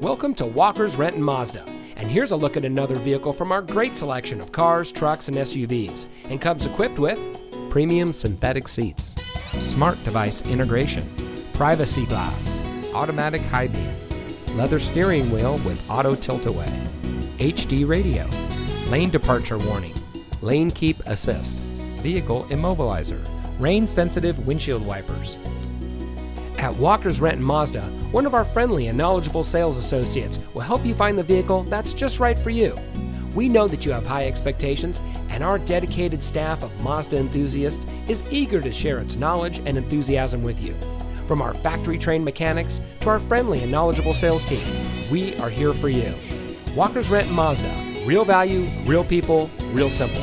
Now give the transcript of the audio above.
Welcome to Walker's Renton Mazda. And here's a look at another vehicle from our great selection of cars, trucks, and SUVs. And comes equipped with premium synthetic seats, smart device integration, privacy glass, automatic high beams, leather steering wheel with auto tilt away, HD radio, lane departure warning, lane keep assist, vehicle immobilizer, rain sensitive windshield wipers. At Walker's Renton Mazda, one of our friendly and knowledgeable sales associates will help you find the vehicle that's just right for you. We know that you have high expectations, and our dedicated staff of Mazda enthusiasts is eager to share its knowledge and enthusiasm with you. From our factory trained mechanics to our friendly and knowledgeable sales team, we are here for you. Walker's Renton Mazda. Real value, real people, real simple.